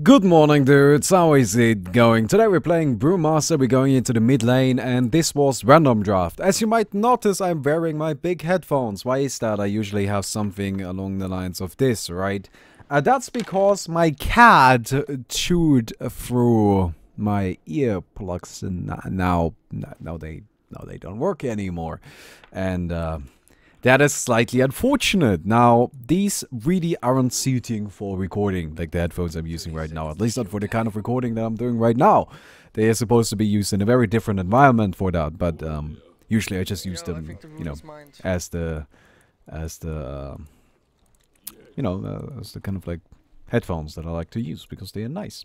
Good morning dudes, how is it going? Today we're playing Brewmaster, we're going into the mid lane and this was random draft. As you might notice I'm wearing my big headphones. Why is that? I usually have something along the lines of this, right? Uh, that's because my cat chewed through my earplugs and now, now they, now they don't work anymore. And uh, that is slightly unfortunate. Now, these really aren't suiting for recording, like the headphones I'm using right now. At least not for the kind of recording that I'm doing right now. They are supposed to be used in a very different environment for that, but um, usually I just use them, you know, as the, as the, um, you know, uh, as the kind of like headphones that I like to use because they are nice.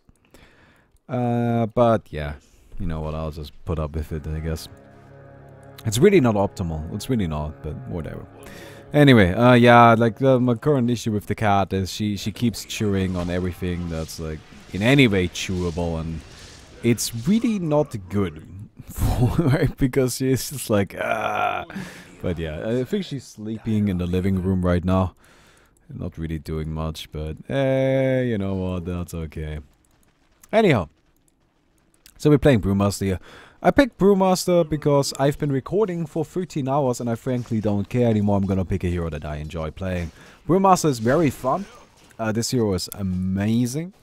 Uh, but yeah, you know what, I'll just put up with it, I guess. It's really not optimal. It's really not, but whatever. Anyway, uh, yeah, like uh, my current issue with the cat is she she keeps chewing on everything that's like in any way chewable, and it's really not good for her because she's just like ah. But yeah, I think she's sleeping in the living room right now. Not really doing much, but eh, you know what? That's okay. Anyhow, so we're playing Brewmaster here. I picked Brewmaster because I've been recording for 13 hours and I frankly don't care anymore. I'm gonna pick a hero that I enjoy playing. Brewmaster is very fun. Uh, this hero is amazing.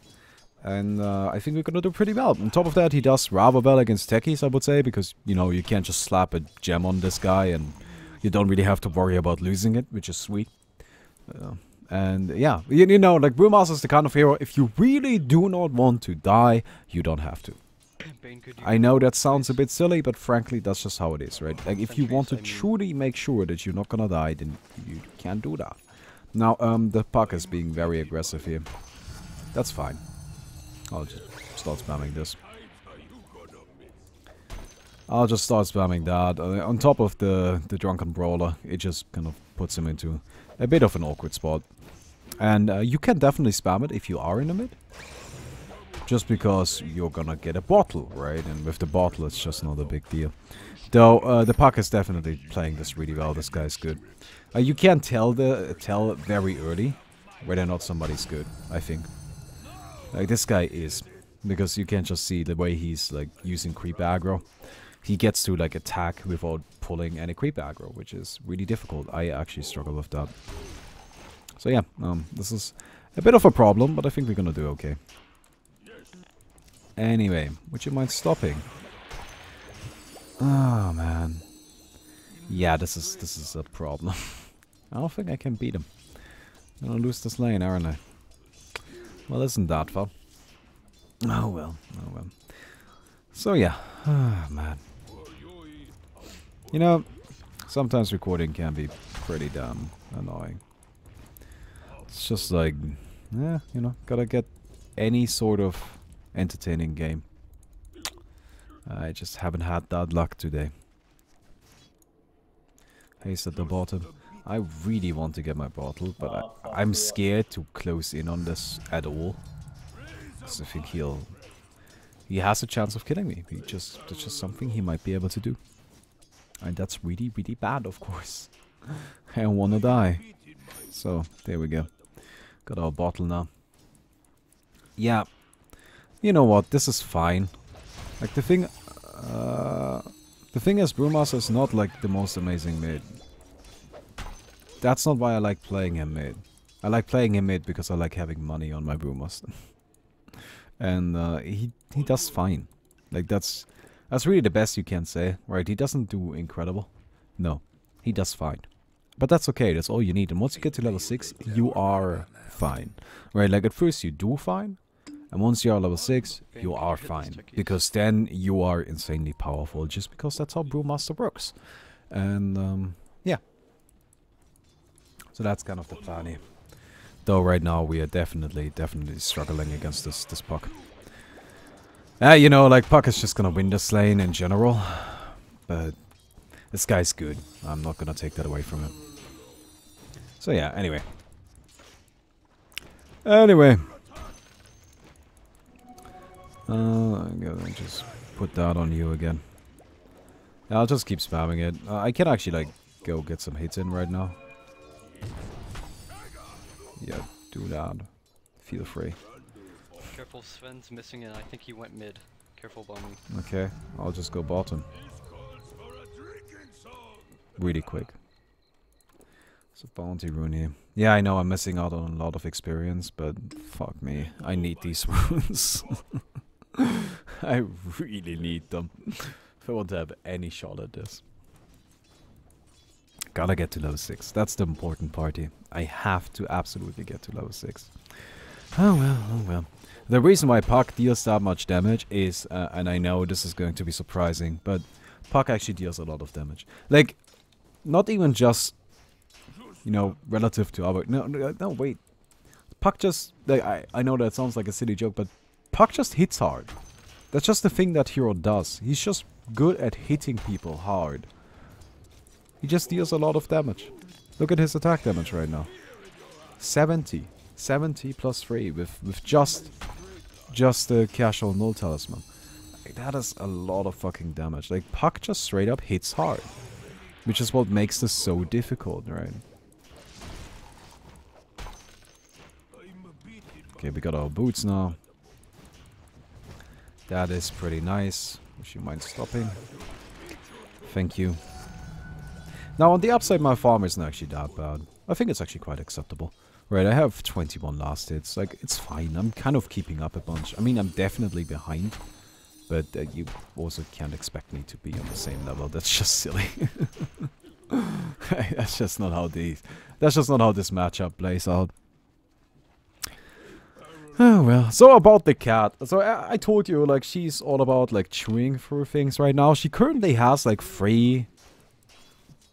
And uh, I think we're gonna do pretty well. On top of that, he does rather well against techies, I would say, because, you know, you can't just slap a gem on this guy and you don't really have to worry about losing it, which is sweet. Uh, and yeah, you, you know, like Brewmaster is the kind of hero, if you really do not want to die, you don't have to. I know that sounds a bit silly, but frankly, that's just how it is, right? Like, if you want to truly make sure that you're not gonna die, then you can't do that. Now, um, the puck is being very aggressive here. That's fine. I'll just start spamming this. I'll just start spamming that. Uh, on top of the, the Drunken Brawler, it just kind of puts him into a bit of an awkward spot. And uh, you can definitely spam it if you are in the mid just because you're gonna get a bottle, right? And with the bottle, it's just not a big deal. Though uh, the puck is definitely playing this really well. This guy's good. Uh, you can tell the tell very early whether or not somebody's good. I think. Like this guy is, because you can just see the way he's like using creep aggro. He gets to like attack without pulling any creep aggro, which is really difficult. I actually struggle with that. So yeah, um, this is a bit of a problem, but I think we're gonna do okay. Anyway, would you mind stopping? Oh man. Yeah, this is this is a problem. I don't think I can beat him. I'm gonna lose this lane, aren't I? Well, isn't that fun? Oh well, oh well. So yeah, oh, man. You know, sometimes recording can be pretty damn annoying. It's just like, yeah, you know, gotta get any sort of entertaining game. I just haven't had that luck today. Haste at the bottom. I really want to get my bottle, but I, am scared to close in on this at all. Because I think he'll... He has a chance of killing me. He just That's just something he might be able to do. And that's really, really bad, of course. I to die. So, there we go. Got our bottle now. Yeah, you know what, this is fine. Like the thing, uh, the thing is Brewmaster is not like the most amazing mid. That's not why I like playing him mid. I like playing him mid because I like having money on my Brewmaster. and uh, he he does fine. Like that's that's really the best you can say, right? He doesn't do incredible. No, he does fine. But that's okay, that's all you need. And once you get to level 6, you are fine. Right, like at first you do fine, and once you are level 6, you are fine. Because then you are insanely powerful, just because that's how Brewmaster works. And, um, yeah. So that's kind of the plan here. Though right now we are definitely, definitely struggling against this, this Puck. Uh, you know, like, Puck is just gonna win this lane in general. But this guy's good. I'm not gonna take that away from him. So yeah, anyway. Anyway. Uh, I'm gonna just put that on you again. I'll just keep spamming it. Uh, I can actually, like, go get some hits in right now. Yeah, do that. Feel free. Careful, Sven's missing and I think he went mid. Careful bombing. Okay, I'll just go bottom. Really quick. It's a bounty rune here. Yeah, I know I'm missing out on a lot of experience, but fuck me. I need these runes. I really need them. if I want to have any shot at this. Gotta get to level 6. That's the important part here. I have to absolutely get to level 6. Oh well, oh well. The reason why Puck deals that much damage is, uh, and I know this is going to be surprising, but Puck actually deals a lot of damage. Like, not even just, you know, relative to other... No, no, no wait. Puck just... Like, I, I know that sounds like a silly joke, but Puck just hits hard. That's just the thing that hero does. He's just good at hitting people hard. He just deals a lot of damage. Look at his attack damage right now. 70. 70 plus 3 with, with just just the casual null talisman. Like, that is a lot of fucking damage. Like Puck just straight up hits hard. Which is what makes this so difficult, right? Okay, we got our boots now. That is pretty nice. Would you mind stopping? Thank you. Now on the upside my farm isn't actually that bad. I think it's actually quite acceptable. Right, I have 21 last hits. Like, it's fine. I'm kind of keeping up a bunch. I mean, I'm definitely behind. But uh, you also can't expect me to be on the same level. That's just silly. that's just not how these... That's just not how this matchup plays out. Oh well. So about the cat. So I, I told you, like, she's all about, like, chewing through things right now. She currently has, like, three...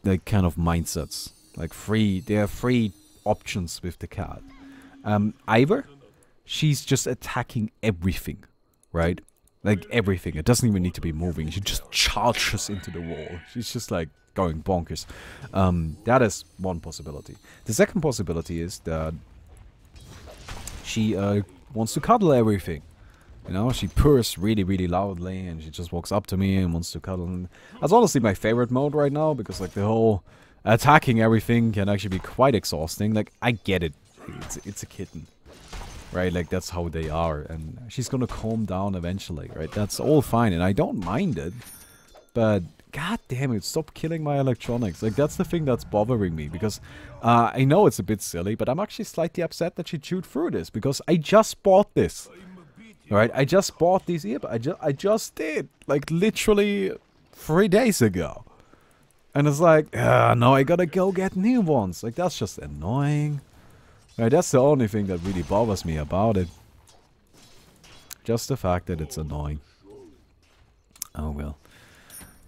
Like, kind of mindsets. Like, three... There are three options with the cat. Um, either she's just attacking everything, right? Like everything. It doesn't even need to be moving. She just charges into the wall. She's just like going bonkers. Um, that is one possibility. The second possibility is that she uh, wants to cuddle everything. You know, she purrs really, really loudly, and she just walks up to me and wants to cuddle. And that's honestly my favorite mode right now because, like, the whole attacking everything can actually be quite exhausting. Like, I get it. It's, it's a kitten. Right? Like, that's how they are. And she's gonna calm down eventually, right? That's all fine, and I don't mind it. But, god damn it, stop killing my electronics. Like, that's the thing that's bothering me. Because, uh, I know it's a bit silly, but I'm actually slightly upset that she chewed through this. Because I just bought this. Alright, I just bought these earbuds. I, ju I just did. Like, literally three days ago. And it's like, ah, no, I gotta go get new ones. Like, that's just annoying. Right, that's the only thing that really bothers me about it. Just the fact that it's annoying. Oh well.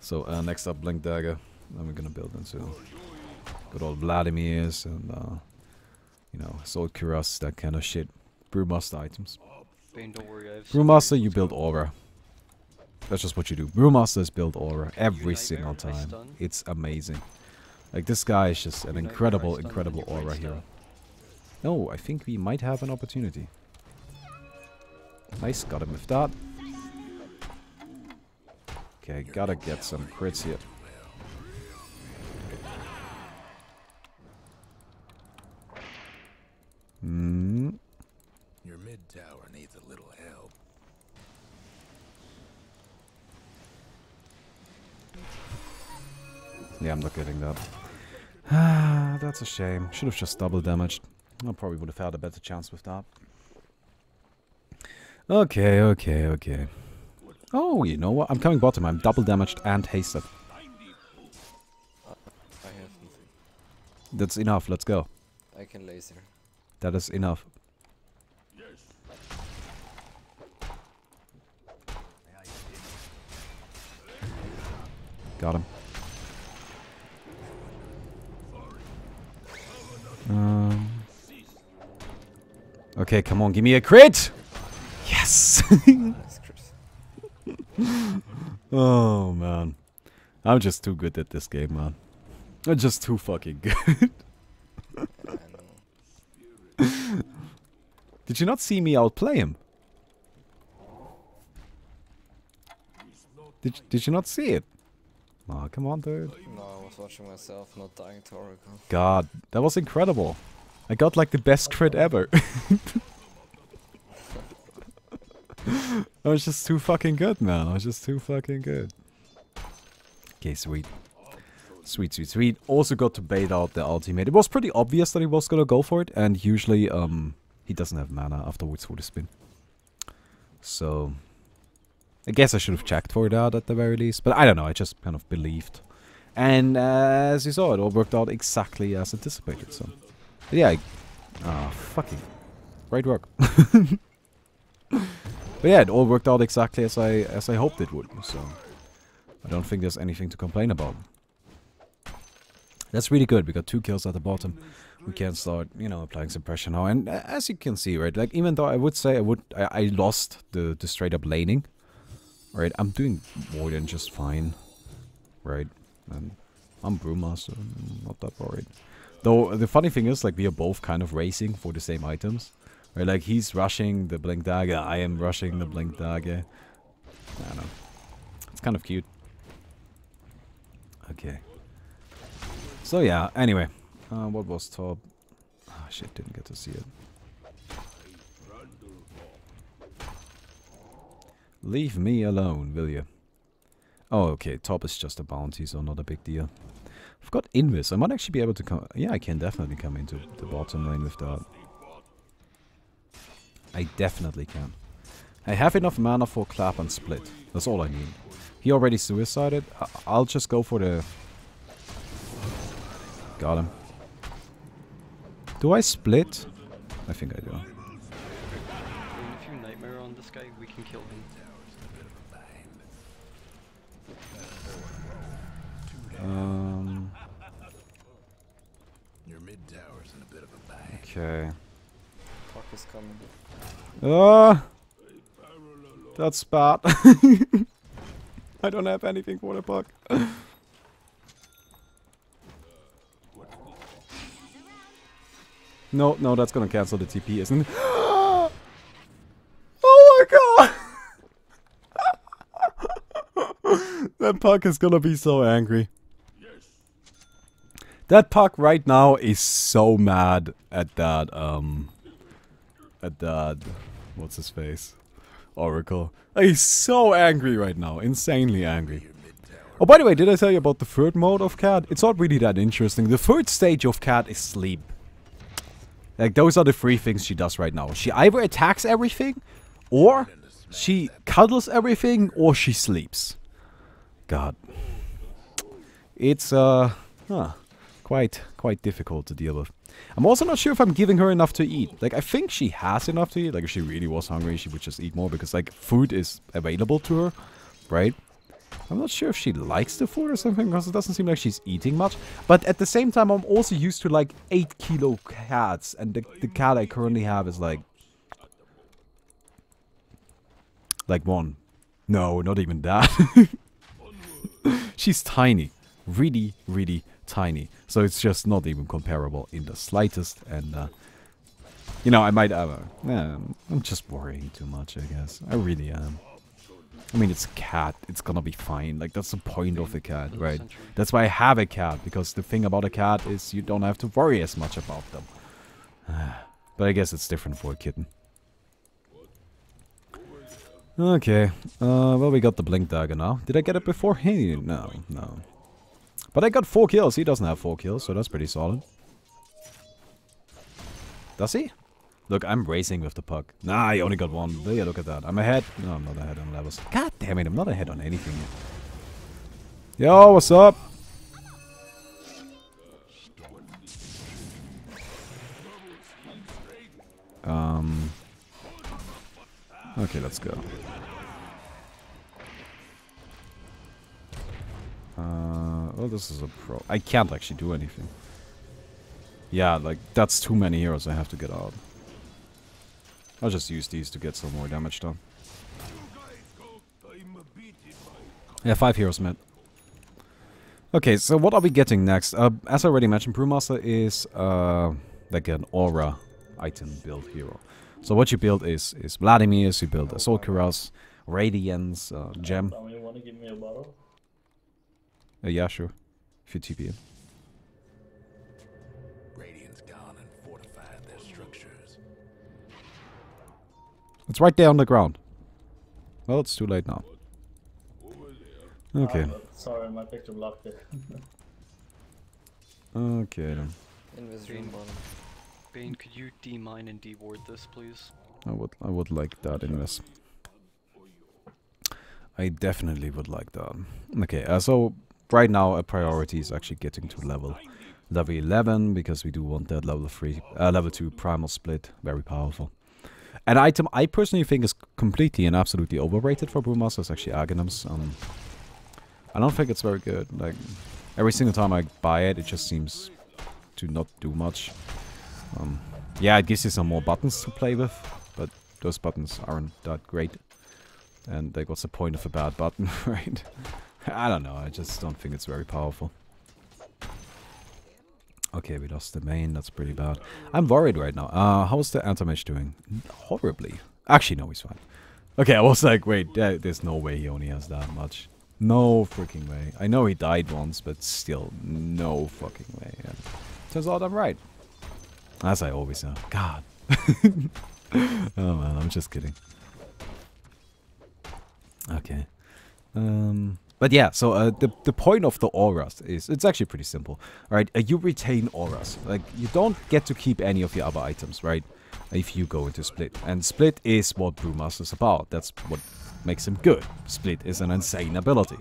So, uh, next up, Blink Dagger. Then we're gonna build into good old Vladimir's and, uh, you know, Assault Cuirass, that kind of shit. Brewmaster items. Bane, don't worry, Brewmaster, you build aura. That's just what you do. Brewmasters build aura every single time. It's amazing. Like, this guy is just an incredible, incredible aura hero. No, I think we might have an opportunity. Nice, got him with that. Okay, gotta get some crits here. Hmm. Your mid tower needs a little help. Yeah, I'm not getting that. Ah, that's a shame. Should have just double damaged. I probably would have had a better chance with that. Okay, okay, okay. Oh, you know what? I'm coming bottom. I'm double damaged and hasted. I have nothing. That's enough. Let's go. I can laser. That is enough. Got him. Um. Okay, come on, give me a crit! Yes! Oh, man. I'm just too good at this game, man. I'm just too fucking good. Did you not see me outplay him? Did, did you not see it? Oh, come on, dude. No, I was watching myself not dying to Oracle. God, that was incredible. I got like the best crit ever. I was just too fucking good, man. I was just too fucking good. Okay, sweet. Sweet, sweet, sweet. Also got to bait out the ultimate. It was pretty obvious that he was gonna go for it, and usually, um, he doesn't have mana afterwards for the spin. So, I guess I should have checked for that at the very least, but I don't know, I just kind of believed. And uh, as you saw, it all worked out exactly as anticipated, so. But yeah, ah, oh, fucking. Great work. But yeah, it all worked out exactly as I as I hoped it would. So I don't think there's anything to complain about. That's really good. We got two kills at the bottom. We can start, you know, applying some pressure now. And as you can see, right, like even though I would say I would, I, I lost the the straight up laning. Right, I'm doing more than just fine. Right, and I'm Brewmaster. Not that worried. Though the funny thing is, like we are both kind of racing for the same items. Right, like he's rushing the Blink Dagger, I am rushing the Blink Dagger. I don't know. It's kind of cute. Okay. So yeah, anyway. Uh, what was top? Ah, oh, shit, didn't get to see it. Leave me alone, will you? Oh, okay, top is just a bounty, so not a big deal. I've got Invis. I might actually be able to come... Yeah, I can definitely come into the bottom lane with that. I definitely can. I have enough mana for clap and split. That's all I need. He already suicided. I I'll just go for the... Got him. Do I split? I think I do. If you nightmare on this guy, we can kill him. Um. Your coming. Uh, that's bad. I don't have anything for the puck. no, no, that's gonna cancel the TP, isn't it? oh my god! that puck is gonna be so angry. That puck right now is so mad at that, um at that. What's his face? Oracle. He's so angry right now. Insanely angry. Oh, by the way, did I tell you about the third mode of Cat? It's not really that interesting. The third stage of Cat is sleep. Like, those are the three things she does right now. She either attacks everything, or she cuddles everything, or she sleeps. God. It's, uh, huh, quite, quite difficult to deal with. I'm also not sure if I'm giving her enough to eat. Like, I think she has enough to eat. Like, if she really was hungry, she would just eat more because, like, food is available to her, right? I'm not sure if she likes the food or something because it doesn't seem like she's eating much. But at the same time, I'm also used to, like, 8 kilo cats. And the, the cat I currently have is, like... Like, one. No, not even that. she's tiny. Really, really tiny. So it's just not even comparable in the slightest. And, uh, you know, I might, uh, yeah, I'm just worrying too much, I guess. I really am. I mean, it's a cat. It's gonna be fine. Like, that's the point of a cat, right? That's why I have a cat. Because the thing about a cat is you don't have to worry as much about them. but I guess it's different for a kitten. Okay. Uh, well, we got the Blink Dagger now. Did I get it before? Hey, no, no. But I got four kills. He doesn't have four kills, so that's pretty solid. Does he? Look, I'm racing with the puck. Nah, I only got one. Yeah, look at that. I'm ahead. No, I'm not ahead on levels. God damn it, I'm not ahead on anything yet. Yo, what's up? Um. Okay, let's go. Uh, oh, this is a pro. I can't actually do anything. Yeah, like, that's too many heroes I have to get out. I'll just use these to get some more damage done. Yeah, five heroes met. Okay, so what are we getting next? Uh, as I already mentioned, Brewmaster is uh, like an aura item build hero. So what you build is is Vladimir's, you build Assault Cuirass, Radiance, uh, Gem. You want to give me a bottle? Uh, yeah, sure. If you TP in. Radiant's gone and fortified their structures. It's right there on the ground. Well, it's too late now. Okay. Ah, sorry, my picture blocked it. Okay then. Invis rune. Bane, could you demine and deward this, please? I would I would like that in this. I definitely would like that. Okay, uh, so right now a priority is actually getting to level level 11 because we do want that level 3 uh, level 2 primal split very powerful. An item i personally think is completely and absolutely overrated for brewmaster is actually Aghanim's. um i don't think it's very good like every single time i buy it it just seems to not do much. Um yeah it gives you some more buttons to play with but those buttons aren't that great and like what's the point of a bad button right i don't know i just don't think it's very powerful Okay, we lost the main. That's pretty bad. I'm worried right now. Uh, how's the anti-mage doing? Horribly. Actually, no, he's fine. Okay, I was like, wait, there's no way he only has that much. No freaking way. I know he died once, but still, no fucking way. Turns out I'm right. As I always know. God. oh man, I'm just kidding. Okay. Um, but yeah, so uh, the the point of the auras is it's actually pretty simple, right? Uh, you retain auras, like you don't get to keep any of your other items, right? If you go into split, and split is what Brewmaster's about. That's what makes him good. Split is an insane ability,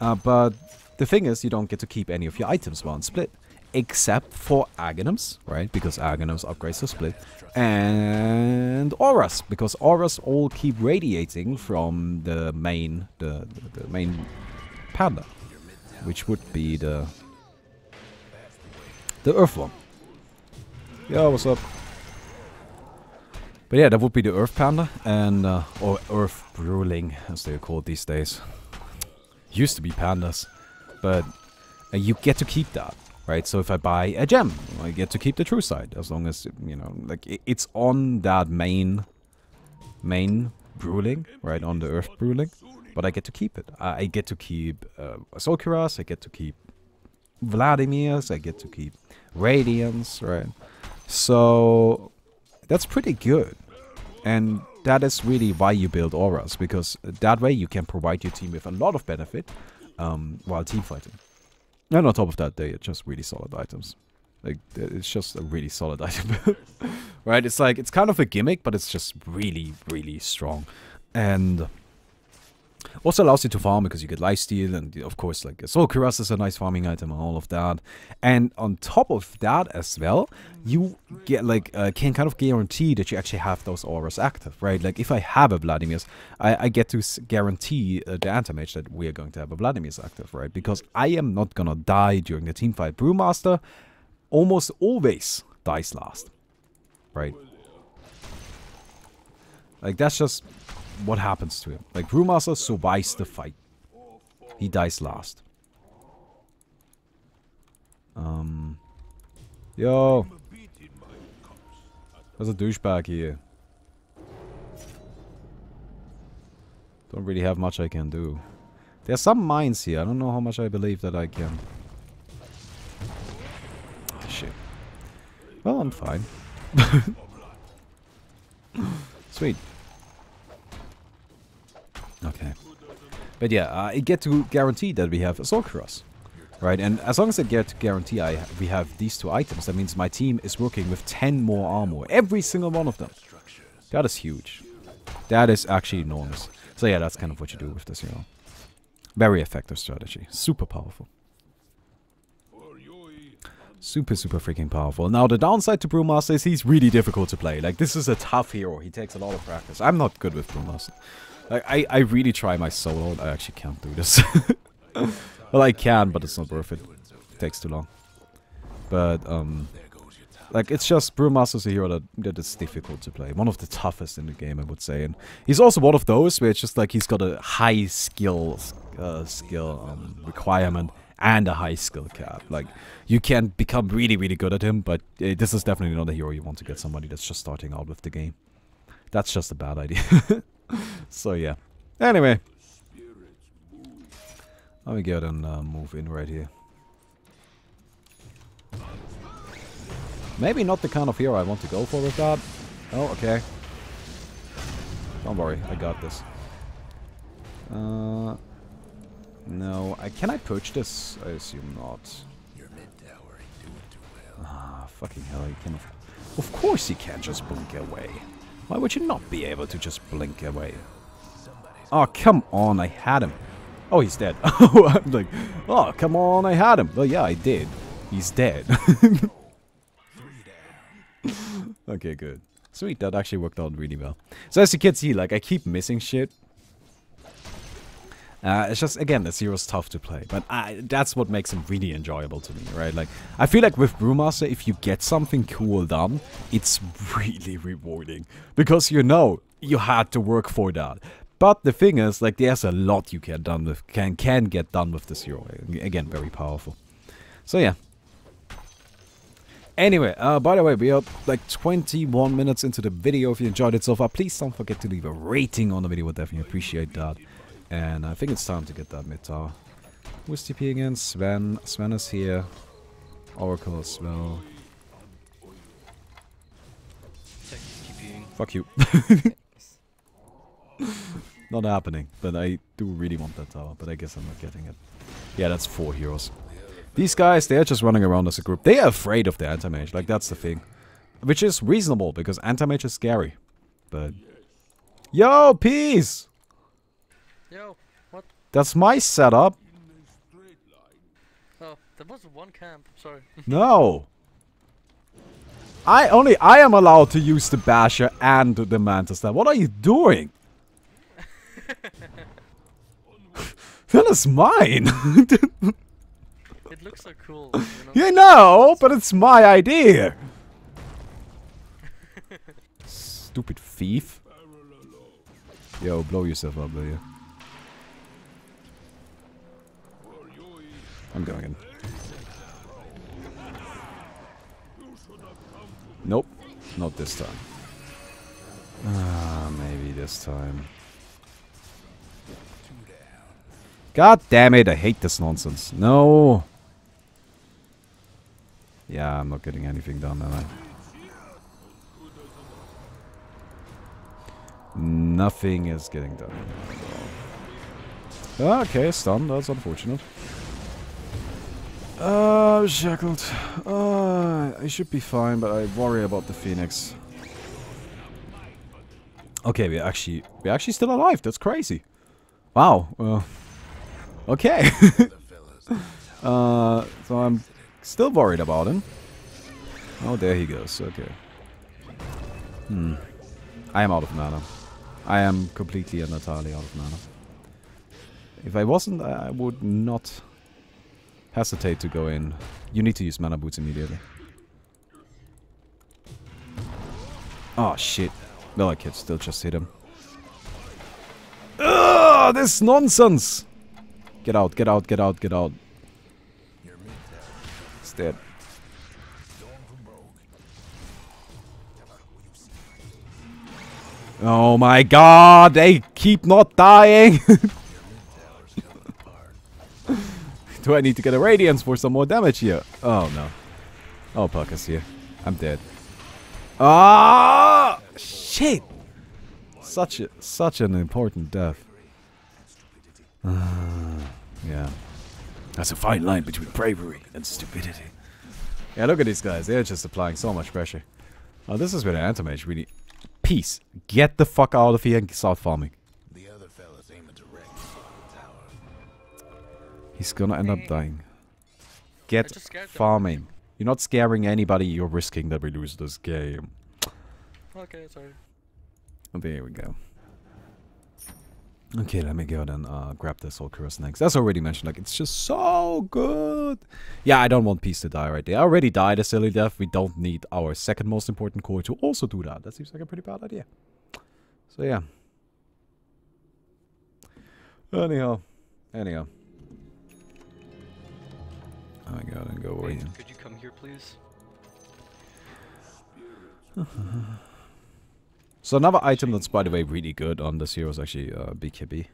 uh, but the thing is, you don't get to keep any of your items while on split, except for Aghanims, right? Because Aghanims upgrades to split, and auras, because auras all keep radiating from the main, the, the, the main panda, which would be the the Earth one. Yeah, what's up? But yeah, that would be the Earth Panda, and uh, or Earth Brewling, as they're called these days. Used to be pandas, but uh, you get to keep that, right? So if I buy a gem, I get to keep the true sight, as long as you know, like it's on that main, main Brewling, right on the Earth Brewling, but I get to keep it. I, get to keep uh, Assault Cuirass, I get to keep Vladimir's, I get to keep Radiance, right? So that's pretty good. And that is really why you build auras, because that way you can provide your team with a lot of benefit um, while team fighting. And on top of that, they are just really solid items. Like, it's just a really solid item. right? It's like, it's kind of a gimmick, but it's just really, really strong. And also allows you to farm because you get lifesteal and of course like assault cuirass is a nice farming item and all of that. And on top of that as well you get like uh, can kind of guarantee that you actually have those auras active right? Like if i have a vladimir's i, I get to guarantee uh, the anti-mage that we're going to have a vladimir's active right? Because i am not gonna die during the team fight brewmaster almost always dies last right? Like that's just what happens to him. Like Brewmaster survives the fight. He dies last. Um. Yo. There's a douchebag here. Don't really have much I can do. There's some mines here. I don't know how much I believe that I can. Ah, shit. Well, I'm fine. Sweet. Okay. But yeah, uh, I get to guarantee that we have a Assault Cuirass. Right, and as long as I get to guarantee I we have these two items, that means my team is working with 10 more armor. Every single one of them. That is huge. That is actually enormous. So yeah, that's kind of what you do with this, you know. Very effective strategy. Super powerful. Super, super freaking powerful. Now, the downside to Brewmaster is he's really difficult to play. Like, this is a tough hero. He takes a lot of practice. I'm not good with Brewmaster. I, I really try my solo. I actually can't do this. well, I can, but it's not worth it. it takes too long. But, um... Like, it's just Brewmaster's a hero that, that is difficult to play. One of the toughest in the game, I would say. And he's also one of those where it's just like he's got a high skill uh, skill um, requirement and a high skill cap. Like, you can become really, really good at him, but uh, this is definitely not a hero you want to get somebody that's just starting out with the game. That's just a bad idea. so, yeah. Anyway. Let me go ahead and uh, move in right here. Maybe not the kind of hero I want to go for with that. Oh, okay. Don't worry, I got this. Uh, no. I, can I purge this? I assume not. Your mid tower ain't doing too well. Ah, fucking hell, you can. Of course you can't just blink away. Why would you not be able to just blink away? Oh, come on, I had him. Oh, he's dead. Oh, I'm like, oh, come on, I had him. Well, yeah, I did. He's dead. okay, good. Sweet, that actually worked out really well. So as you can see, like, I keep missing shit. Uh, it's just, again, the Zero's tough to play. But I, that's what makes him really enjoyable to me, right? Like, I feel like with Brewmaster, if you get something cool done, it's really rewarding. Because you know you had to work for that. But the thing is, like, there's a lot you can done with can can get done with the Zero. Again, very powerful. So yeah. Anyway, uh, by the way, we are like 21 minutes into the video. If you enjoyed it so far, please don't forget to leave a rating on the video. Would definitely appreciate that. And I think it's time to get that mid tower. Who's TPing in? Sven. Sven is here. Oracle as well. Fuck you. not happening, but I do really want that tower, but I guess I'm not getting it. Yeah, that's four heroes. These guys, they're just running around as a group. They are afraid of the anti-mage, like that's the thing. Which is reasonable, because anti-mage is scary. But... Yo, peace! Yo, what? That's my setup. Oh, there was one camp. Sorry. No. I only I am allowed to use the basher and the manta style. What are you doing? that is mine. it looks so cool. You know? you know, but it's my idea. Stupid thief. Yo, blow yourself up, will you? I'm going in. Nope, not this time. Ah, maybe this time. God damn it, I hate this nonsense. No! Yeah, I'm not getting anything done, am I? Nothing is getting done. Okay, stunned. That's unfortunate. Uh, shackled. Uh, I should be fine, but I worry about the Phoenix. Okay, we're actually we're actually still alive. That's crazy. Wow. Uh, okay. uh, so I'm still worried about him. Oh, there he goes. Okay. Hmm. I am out of mana. I am completely and entirely out of mana. If I wasn't, I would not hesitate to go in. You need to use mana boots immediately. Oh shit. No, I can still just hit him. Ugh, this nonsense! Get out, get out, get out, get out. It's dead. Oh my god, they keep not dying! Do I need to get a Radiance for some more damage here? Oh no. Oh, Puck is here. I'm dead. Ah! Shit! Such a, such an important death. yeah. That's a fine line between bravery and stupidity. Yeah, look at these guys. They're just applying so much pressure. Oh, this is where the anti-mage really... Peace. Get the fuck out of here and start farming. He's gonna end up dying. Get just them. farming. You're not scaring anybody, you're risking that we lose this game. Okay, sorry. There we go. Okay, let me go and uh, grab this Assault Cuirass next. As already mentioned, like it's just so good. Yeah, I don't want Peace to die right there. I already died a silly death. We don't need our second most important core to also do that. That seems like a pretty bad idea. So yeah. Anyhow. Anyhow. I gotta go away. Could you come here, please? So another item that's, by the way, really good on this hero is actually uh, BKB.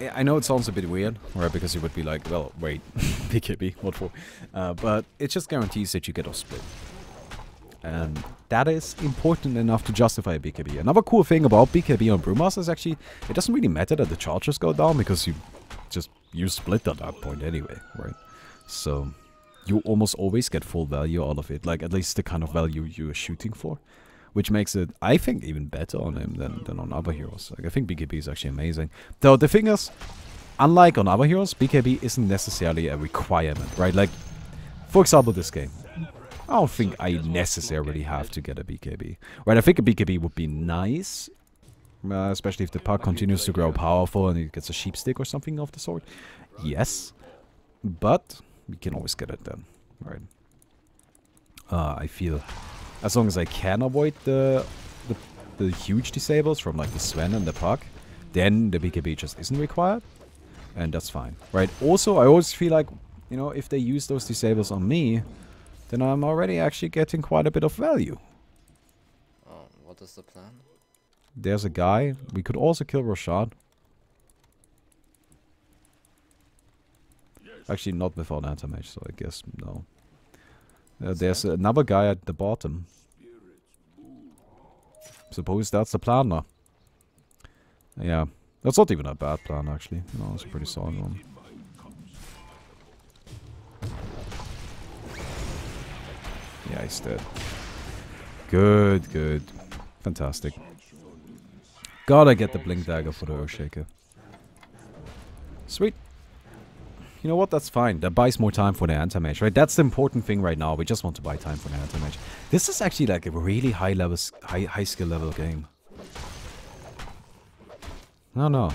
Yeah, I know it sounds a bit weird, right? Because you would be like, well, wait, BKB, what for? Uh, but it just guarantees that you get off split. And that is important enough to justify a BKB. Another cool thing about BKB on Brewmaster is actually, it doesn't really matter that the charges go down because you just use split at that point anyway, right? So you almost always get full value out of it, like at least the kind of value you are shooting for. Which makes it, I think, even better on him than, than on other heroes. Like I think BKB is actually amazing. Though the thing is, unlike on other heroes, BKB isn't necessarily a requirement, right? Like, for example, this game. I don't think I necessarily have to get a BKB. Right, I think a BKB would be nice. Uh, especially if the puck continues to grow powerful and it gets a sheep stick or something of the sort. Yes. But we can always get it then. Right. Uh, I feel as long as I can avoid the, the the huge disables from like the Sven and the puck, then the BKB just isn't required. And that's fine. Right. Also, I always feel like, you know, if they use those disables on me, then I'm already actually getting quite a bit of value. Oh, what is the plan? There's a guy. We could also kill Roshan. Actually, not without anti-mage, so I guess no. Uh, there's another guy at the bottom. Suppose that's the plan now. Yeah. That's not even a bad plan, actually. No, it's a pretty solid one. Yeah, he's dead. Good, good. Fantastic. Gotta get the Blink Dagger for the Earthshaker. Sweet. You know what? That's fine. That buys more time for the anti-mage, right? That's the important thing right now. We just want to buy time for the anti-mage. This is actually like a really high level, high, high skill level game. No, no.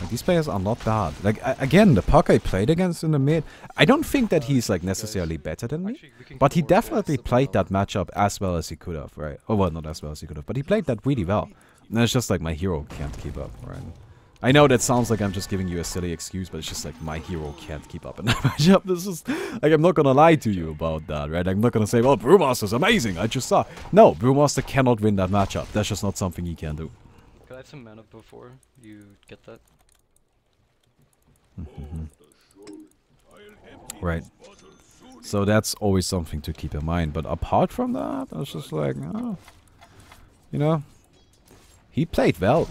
Like, these players are not bad. Like, again, the puck I played against in the mid, I don't think that he's, like, necessarily better than me. But he definitely played that matchup as well as he could have, right? Oh, well, not as well as he could have, but he played that really well. It's just like my hero can't keep up, right? I know that sounds like I'm just giving you a silly excuse, but it's just like my hero can't keep up in that matchup. This is like I'm not gonna lie to you about that, right? I'm not gonna say, oh, well, Brewmaster's amazing, I just saw. No, Brewmaster cannot win that matchup. That's just not something he can do. Could I have some mana before you get that? Mm-hmm. Right. So that's always something to keep in mind. But apart from that, I was just like, oh, you know, he played well,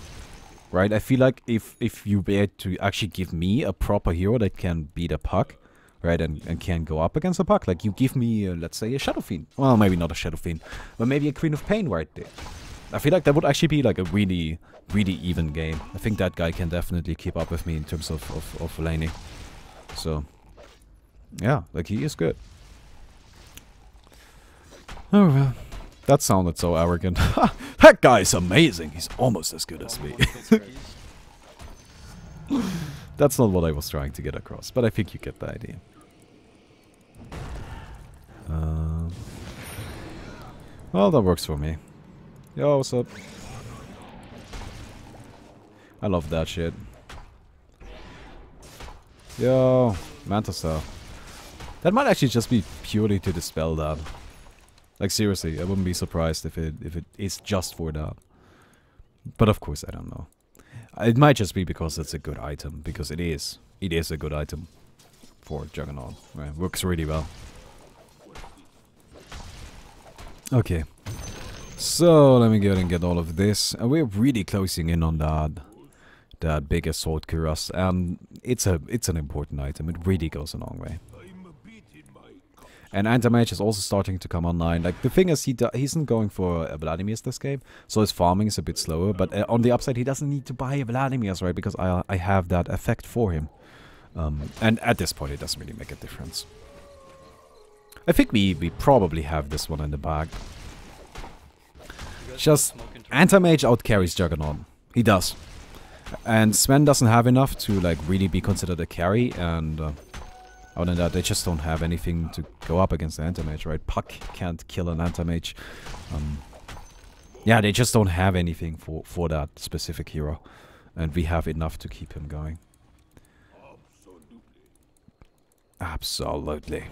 right? I feel like if if you were to actually give me a proper hero that can beat a puck, right, and, and can go up against a puck, like you give me, uh, let's say, a Shadow Fiend. Well, maybe not a Shadow Fiend, but maybe a Queen of Pain right there. I feel like that would actually be like a really, really even game. I think that guy can definitely keep up with me in terms of, of, of laning. So, yeah, like he is good. Oh well. That sounded so arrogant. that guy's amazing. He's almost as good as me. That's not what I was trying to get across, but I think you get the idea. Uh, well, that works for me. Yo, what's up? I love that shit. Yo, Mantis That might actually just be purely to dispel that. Like seriously, I wouldn't be surprised if it if it is just for that. But of course, I don't know. It might just be because it's a good item, because it is. It is a good item for Juggernaut. Right? Works really well. Okay. So let me go and get all of this. And we're really closing in on that that big assault cuirass. And it's a it's an important item. It really goes a long way. And Anti-Mage is also starting to come online. Like, the thing is, he, he isn't going for a Vladimir's this game, so his farming is a bit slower. But uh, on the upside, he doesn't need to buy a Vladimir's, right? Because I, I have that effect for him. Um, and at this point, it doesn't really make a difference. I think we, we probably have this one in the bag. Just, Anti-Mage outcarries Juggernaut. He does. And Sven doesn't have enough to, like, really be considered a carry, and... Uh, other than that, they just don't have anything to go up against the anti-mage, right? Puck can't kill an anti-mage. Um, yeah, they just don't have anything for, for that specific hero. And we have enough to keep him going. Absolutely. Absolutely.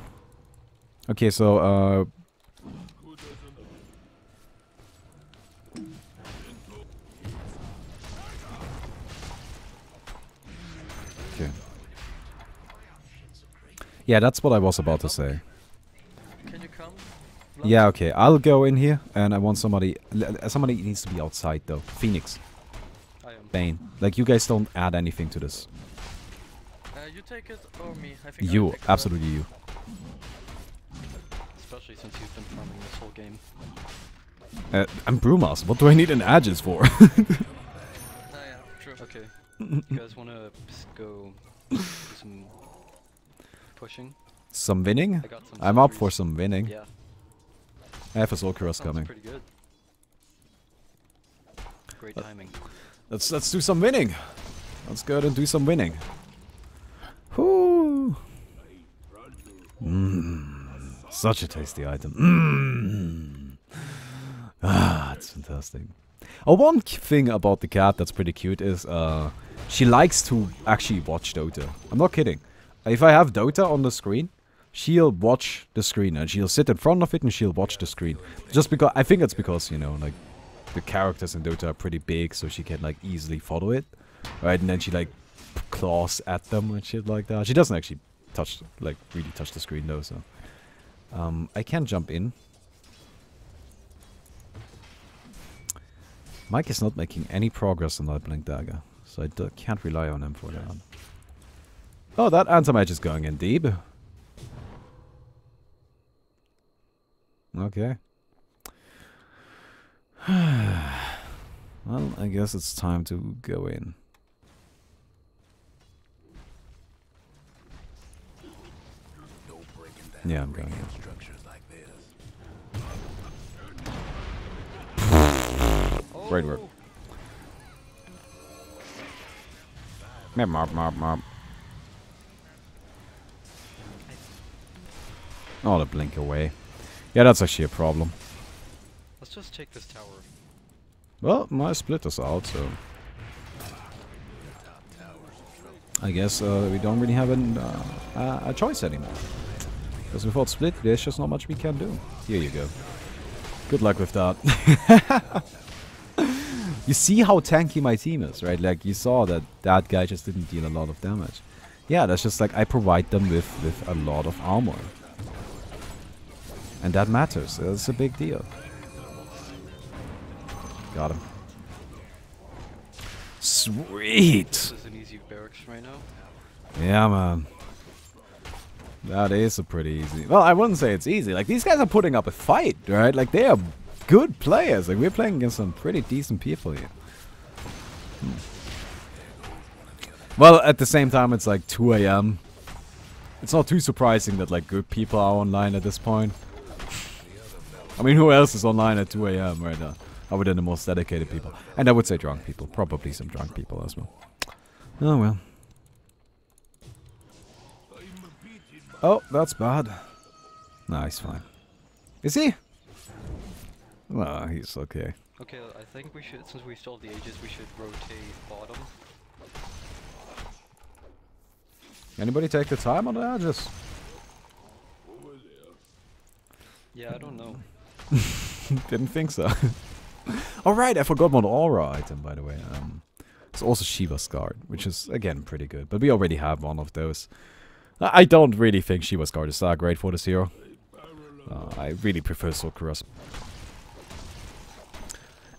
Okay, so, uh... Yeah, that's what I was about to say. Can you come? Yeah, okay. I'll go in here, and I want somebody... Somebody needs to be outside, though. Phoenix, I am. Bane. Like, you guys don't add anything to this. Uh, you take it or me? I think I'll You, absolutely you. Especially since you've been farming this whole game. Uh, I'm Brewmaster. What do I need an Aegis for? Ah, yeah, true. Okay. you guys wanna go do some pushing? some winning? Some. I'm up for some winning. Yeah. I have Assault Cuirass coming. pretty good. Great timing. Let's let's do some winning. Let's go ahead and do some winning. Whoo! Mmm, such a tasty item. Mmm. Ah, it's fantastic. Oh, one thing about the cat that's pretty cute is uh, she likes to actually watch Dota. I'm not kidding. If I have Dota on the screen, she'll watch the screen and she'll sit in front of it and she'll watch the screen. Just because I think it's because you know like the characters in Dota are pretty big, so she can like easily follow it, right? And then she like claws at them and shit like that. She doesn't actually touch like really touch the screen though. So um, I can jump in. Mike is not making any progress on that Blink Dagger, so I can't rely on him for that. Oh, that anti-mage is going in deep. Okay. well, I guess it's time to go in. Yeah, I'm going like. Great work. Mop, mop, mop, Oh, the blink away. Yeah, that's actually a problem. Let's just take this tower. Well, my split is out, so... I guess uh, we don't really have an, uh, a- a choice anymore. Because without split, there's just not much we can do. Here you go. Good luck with that. you see how tanky my team is, right? Like, you saw that that guy just didn't deal a lot of damage. Yeah, that's just like I provide them with, with a lot of armor. And that matters. That's a big deal. Got him. Sweet! This is an easy barracks right now. Yeah, man. That is a pretty easy. Well, I wouldn't say it's easy. Like, these guys are putting up a fight, right? Like, they are good players. Like, we're playing against some pretty decent people here. Hmm. Well, at the same time, it's like 2 a.m. It's not too surprising that, like, good people are online at this point. I mean, who else is online at 2 a.m. right now? Other than the most dedicated people. And I would say drunk people. Probably some drunk people as well. Oh, well. Oh, that's bad. Nah, he's fine. Is he? Well, he's okay. Okay, I think we should, since we still have the aegis, we should rotate bottom. Anybody take the time on that? Just Yeah, I don't know. didn't think so. All right, I forgot one aura item by the way. Um, it's also Shiva's guard, which is again pretty good, but we already have one of those. I I don't really think Shiva's guard is that great for this hero. Uh, I really prefer Assault Cuirass.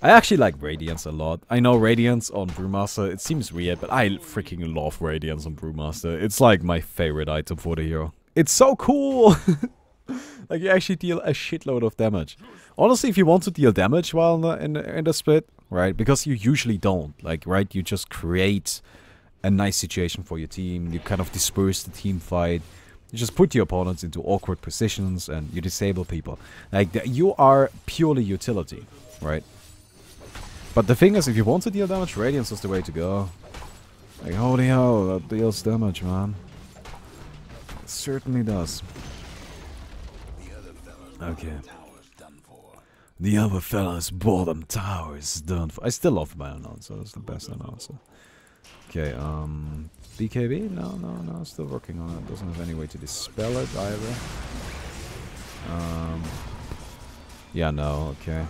I actually like Radiance a lot. I know Radiance on Brewmaster, it seems weird, but I freaking love Radiance on Brewmaster. It's like my favorite item for the hero. It's so cool! like you actually deal a shitload of damage. Honestly, if you want to deal damage while in the, in the, in the split, right? Because you usually don't. Like, right? You just create a nice situation for your team. You kind of disperse the team fight. You just put your opponents into awkward positions and you disable people. Like, you are purely utility, right? But the thing is, if you want to deal damage, Radiance is the way to go. Like, holy hell, that deals damage, man. It certainly does. Okay. The other fellas bottom towers done for. I still love my announcer. That's the best announcer. Okay, um, BKB? No, no, no. Still working on it. Doesn't have any way to dispel it either. Um, yeah, no. Okay.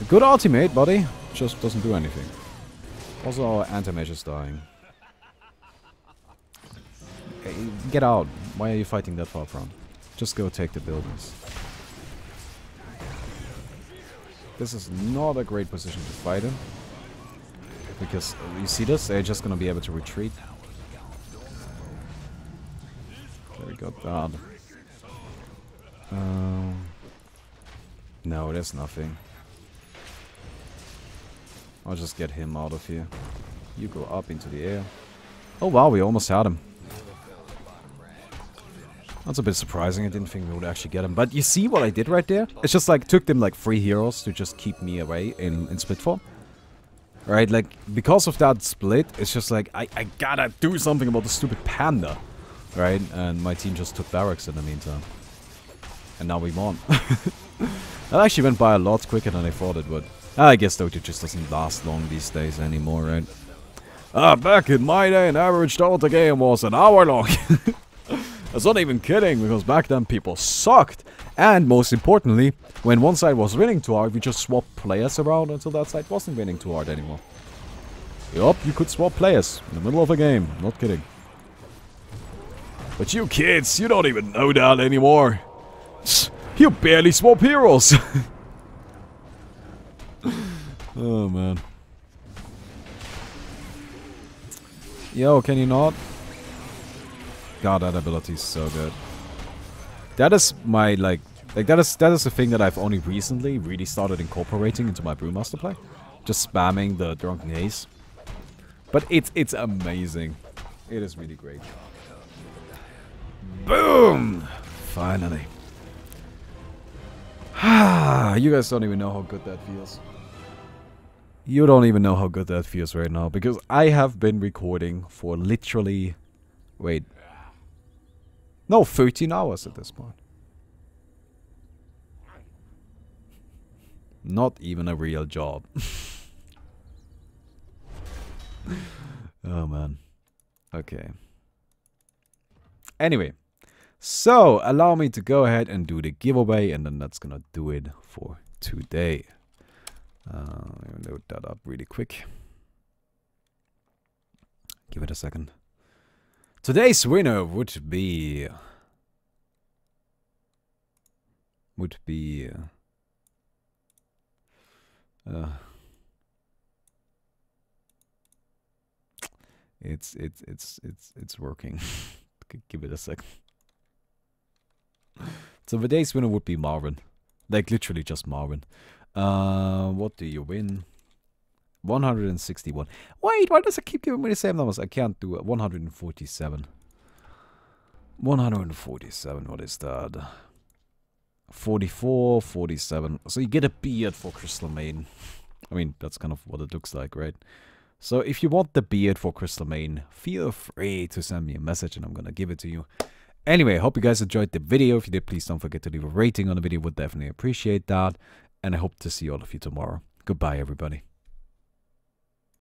A good ultimate, buddy. Just doesn't do anything. Also, our anti-mage is dying. Hey, get out. Why are you fighting that far from? Just go take the buildings. This is not a great position to fight in. Because, uh, you see this? They're just gonna be able to retreat. There we go, that. Um, no, there's nothing. I'll just get him out of here. You go up into the air. Oh wow, we almost had him. That's a bit surprising. I didn't think we would actually get him. But you see what I did right there? It's just like, took them like three heroes to just keep me away in, in split form. Right, like, because of that split, it's just like, I, I gotta do something about the stupid panda. Right, and my team just took barracks in the meantime. And now we won. that actually went by a lot quicker than I thought it would. I guess Dota just doesn't last long these days anymore, right? Ah, back in my day, an average Dota game was an hour long. That's not even kidding, because back then people sucked. And most importantly, when one side was winning too hard, we just swapped players around until that side wasn't winning too hard anymore. Yup, you could swap players in the middle of a game. Not kidding. But you kids, you don't even know that anymore. You barely swap heroes. oh, man. Yo, can you not? God, that ability is so good. That is my, like, like that is that is the thing that I've only recently really started incorporating into my Brewmaster play. Just spamming the Drunken Haze. But it's it's amazing. It is really great. Boom! Finally. you guys don't even know how good that feels. You don't even know how good that feels right now because I have been recording for literally wait no, 13 hours at this point. Not even a real job. oh man. Okay. Anyway. So, allow me to go ahead and do the giveaway and then that's gonna do it for today. Uh, load that up really quick. Give it a second. Today's winner would be... Would be... Uh, it's it's it's it's it's working. Give it a second. So the day's winner would be Marvin. Like literally just Marvin. Uh, what do you win? 161. Wait, why does it keep giving me the same numbers? I can't do it. 147. 147, what is that? 44, 47. So you get a beard for Crystal Maiden. I mean, that's kind of what it looks like, right? So if you want the beard for Crystal Maiden, feel free to send me a message and I'm gonna give it to you. Anyway, I hope you guys enjoyed the video. If you did, please don't forget to leave a rating on the video. Would definitely appreciate that. And I hope to see all of you tomorrow. Goodbye, everybody.